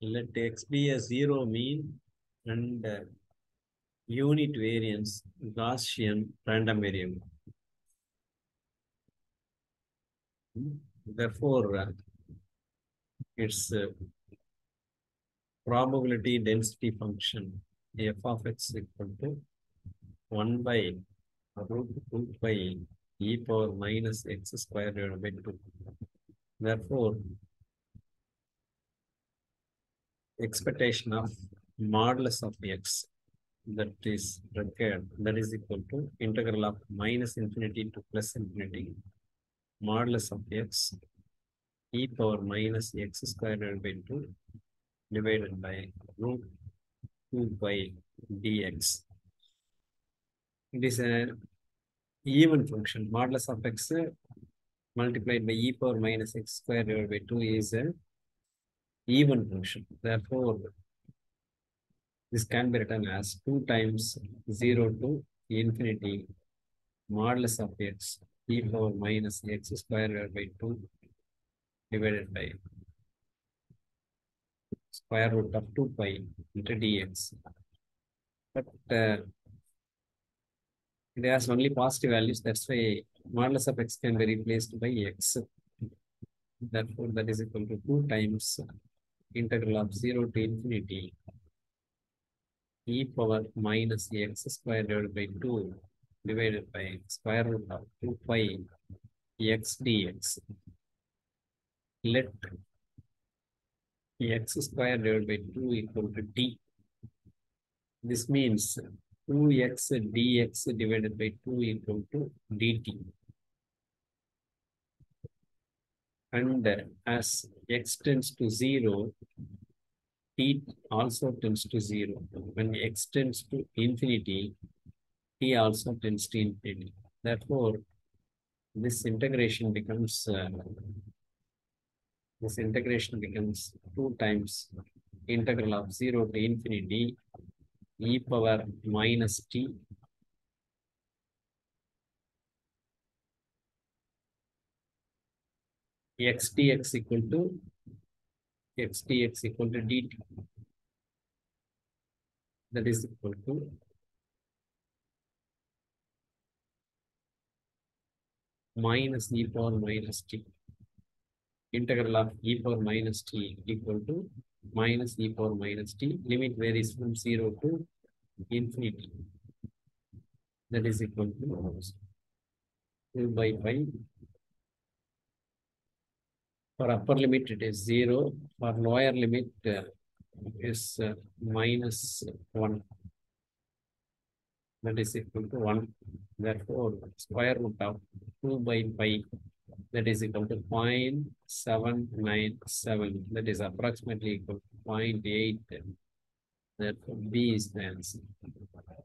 Let x be a zero mean and uh, unit variance Gaussian random variable. Therefore, uh, its uh, probability density function f of x equal to 1 by root 2 pi e power minus x square divided by 2. Therefore, expectation of modulus of x that is required that is equal to integral of minus infinity to plus infinity modulus of x e power minus x square divided by 2 divided by root 2 by dx. It is an even function. Modulus of x multiplied by e power minus x square divided by 2 is a even function. Therefore, this can be written as 2 times 0 to infinity modulus of x e power minus x square divided by 2 divided by square root of 2 pi into dx. But uh, it has only positive values. That's why modulus of x can be replaced by x. Therefore, that is equal to 2 times integral of 0 to infinity e power minus x square divided by 2 divided by square root of 2 pi x dx. Let x square divided by 2 equal to d. This means 2x dx divided by 2 equal to dt. And as x tends to 0, t also tends to 0. When x tends to infinity, t also tends to infinity. Therefore, this integration becomes uh, this integration becomes 2 times integral of 0 to infinity e power minus t x dx equal to x dx equal to dt. That is equal to minus e power minus t. Integral of e power minus t equal to minus e power minus t. Limit varies from 0 to infinity. That is equal to 2 by pi For upper limit, it is zero. For lower limit, uh, is uh, minus one. That is equal to one. Therefore, square root of two by pi, that is equal to 0.797. That is approximately equal to 0.8. Therefore, B is the answer.